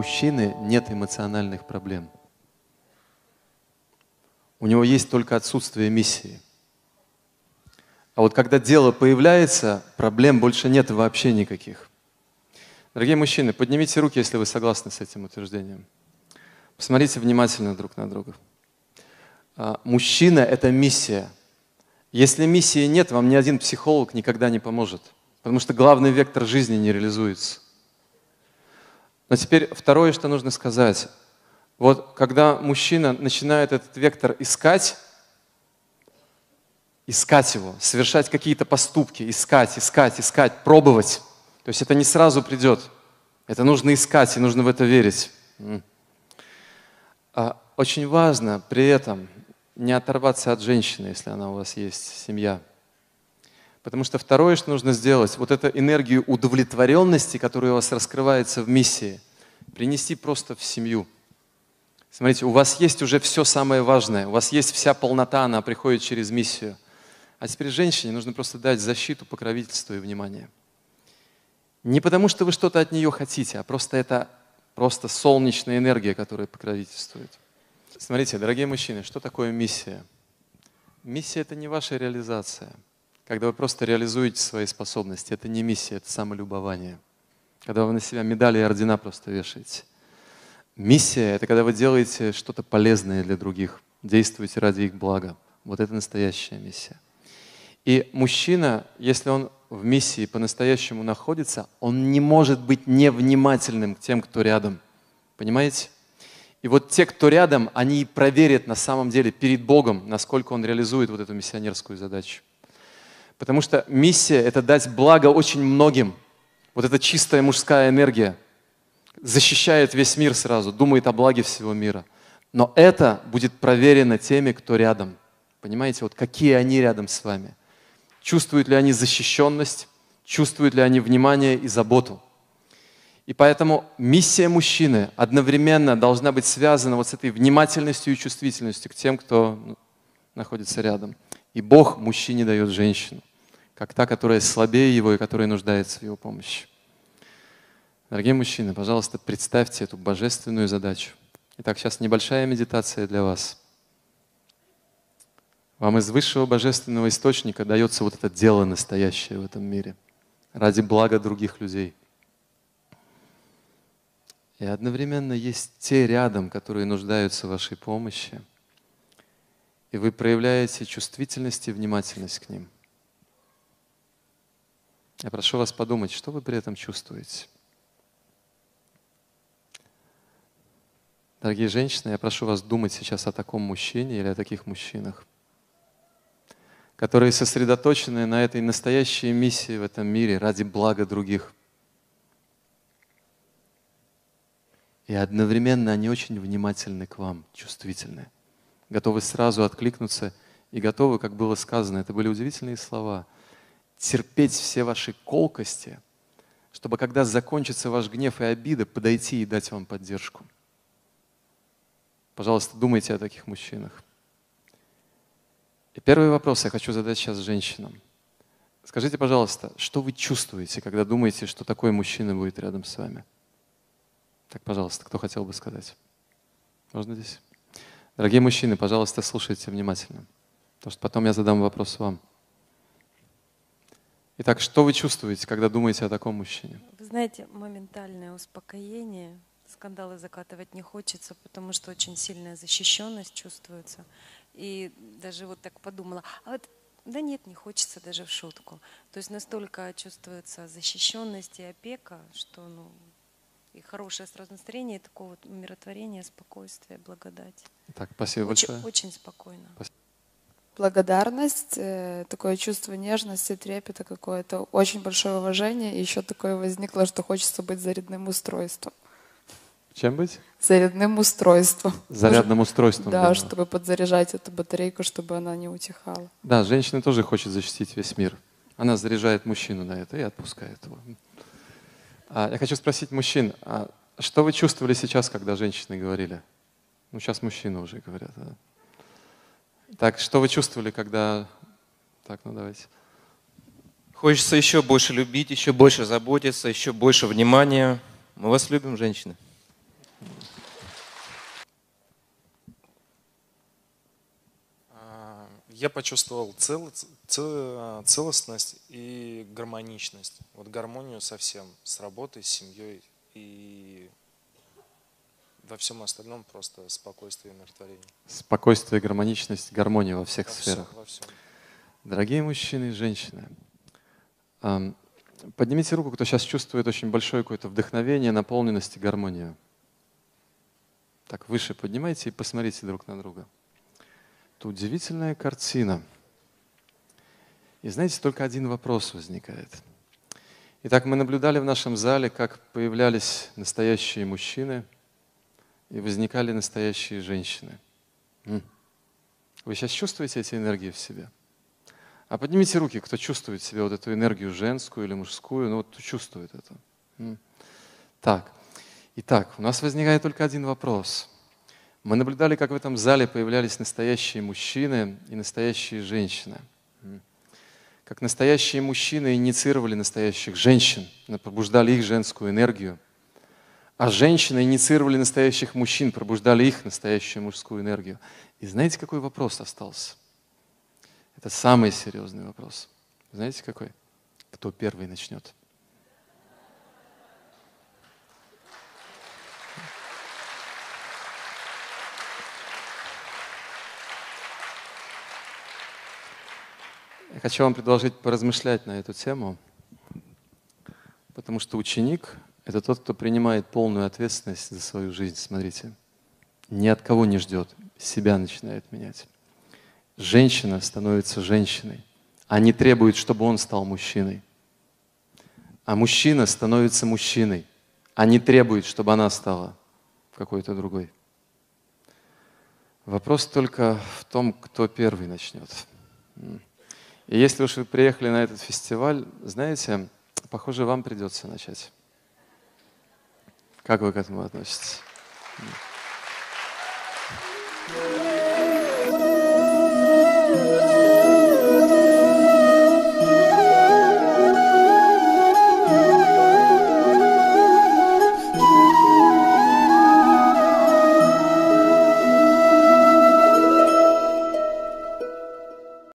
мужчины нет эмоциональных проблем. У него есть только отсутствие миссии. А вот когда дело появляется, проблем больше нет вообще никаких. Дорогие мужчины, поднимите руки, если вы согласны с этим утверждением. Посмотрите внимательно друг на друга. А, мужчина – это миссия. Если миссии нет, вам ни один психолог никогда не поможет, потому что главный вектор жизни не реализуется. Но теперь второе, что нужно сказать. Вот когда мужчина начинает этот вектор искать, искать его, совершать какие-то поступки, искать, искать, искать, пробовать. То есть это не сразу придет. Это нужно искать, и нужно в это верить. А очень важно при этом не оторваться от женщины, если она у вас есть, семья. Потому что второе, что нужно сделать, вот эту энергию удовлетворенности, которая у вас раскрывается в миссии, принести просто в семью. Смотрите, у вас есть уже все самое важное, у вас есть вся полнота, она приходит через миссию. А теперь женщине нужно просто дать защиту, покровительство и внимание. Не потому, что вы что-то от нее хотите, а просто это просто солнечная энергия, которая покровительствует. Смотрите, дорогие мужчины, что такое миссия? Миссия – это не ваша реализация. Когда вы просто реализуете свои способности, это не миссия, это самолюбование. Когда вы на себя медали и ордена просто вешаете. Миссия – это когда вы делаете что-то полезное для других, действуете ради их блага. Вот это настоящая миссия. И мужчина, если он в миссии по-настоящему находится, он не может быть невнимательным к тем, кто рядом. Понимаете? И вот те, кто рядом, они проверят на самом деле перед Богом, насколько он реализует вот эту миссионерскую задачу. Потому что миссия – это дать благо очень многим. Вот эта чистая мужская энергия защищает весь мир сразу, думает о благе всего мира. Но это будет проверено теми, кто рядом. Понимаете, вот какие они рядом с вами. Чувствуют ли они защищенность, чувствуют ли они внимание и заботу. И поэтому миссия мужчины одновременно должна быть связана вот с этой внимательностью и чувствительностью к тем, кто находится рядом. И Бог мужчине дает женщину, как та, которая слабее его и которая нуждается в его помощи. Дорогие мужчины, пожалуйста, представьте эту божественную задачу. Итак, сейчас небольшая медитация для вас. Вам из высшего божественного источника дается вот это дело настоящее в этом мире ради блага других людей. И одновременно есть те рядом, которые нуждаются в вашей помощи. И вы проявляете чувствительность и внимательность к ним. Я прошу вас подумать, что вы при этом чувствуете. Дорогие женщины, я прошу вас думать сейчас о таком мужчине или о таких мужчинах, которые сосредоточены на этой настоящей миссии в этом мире ради блага других – И одновременно они очень внимательны к вам, чувствительны, готовы сразу откликнуться и готовы, как было сказано, это были удивительные слова, терпеть все ваши колкости, чтобы когда закончится ваш гнев и обида, подойти и дать вам поддержку. Пожалуйста, думайте о таких мужчинах. И первый вопрос я хочу задать сейчас женщинам. Скажите, пожалуйста, что вы чувствуете, когда думаете, что такой мужчина будет рядом с вами? Так, пожалуйста, кто хотел бы сказать? Можно здесь? Дорогие мужчины, пожалуйста, слушайте внимательно, потому что потом я задам вопрос вам. Итак, что вы чувствуете, когда думаете о таком мужчине? Вы знаете, моментальное успокоение, скандалы закатывать не хочется, потому что очень сильная защищенность чувствуется. И даже вот так подумала, а вот да нет, не хочется даже в шутку. То есть настолько чувствуется защищенность и опека, что ну, и хорошее сразу настроение, и такое вот умиротворение, спокойствие, благодать. Так, спасибо очень, большое. Очень спокойно. Спасибо. Благодарность, э, такое чувство нежности, трепета какое-то, очень большое уважение. И еще такое возникло, что хочется быть зарядным устройством. Чем быть? Зарядным устройством. Зарядным устройством. Да, да, чтобы подзаряжать эту батарейку, чтобы она не утихала. Да, женщина тоже хочет защитить весь мир. Она заряжает мужчину на это и отпускает его. А, я хочу спросить мужчин, а что вы чувствовали сейчас, когда женщины говорили? Ну, сейчас мужчины уже говорят. Да? Так, что вы чувствовали, когда... Так, ну давайте. Хочется еще больше любить, еще больше заботиться, еще больше внимания. Мы вас любим, женщины. А, я почувствовал цел, цел, целостность и гармоничность. Вот гармонию совсем с работой, с семьей и во всем остальном просто спокойствие и умиротворение. Спокойствие, гармоничность, гармония во всех Во сферах. всем, во всем. Дорогие мужчины и женщины, поднимите руку, кто сейчас чувствует очень большое какое-то вдохновение, наполненность и гармонию. Так, выше поднимайте и посмотрите друг на друга. Это удивительная картина. И знаете, только один вопрос возникает. Итак, мы наблюдали в нашем зале, как появлялись настоящие мужчины и возникали настоящие женщины. Вы сейчас чувствуете эти энергии в себе? А поднимите руки, кто чувствует в себе вот эту энергию женскую или мужскую, ну вот чувствует это. Так, итак, у нас возникает только один вопрос. Мы наблюдали, как в этом зале появлялись настоящие мужчины и настоящие женщины. Как настоящие мужчины инициировали настоящих женщин, пробуждали их женскую энергию. А женщины инициировали настоящих мужчин, пробуждали их настоящую мужскую энергию. И знаете, какой вопрос остался? Это самый серьезный вопрос. Знаете какой? Кто первый начнет? Я хочу вам предложить поразмышлять на эту тему, потому что ученик — это тот, кто принимает полную ответственность за свою жизнь. Смотрите, ни от кого не ждет, себя начинает менять. Женщина становится женщиной, а не требует, чтобы он стал мужчиной. А мужчина становится мужчиной, а не требует, чтобы она стала какой-то другой. Вопрос только в том, кто первый начнет. И если уж вы приехали на этот фестиваль, знаете, похоже, вам придется начать. Как вы к этому относитесь?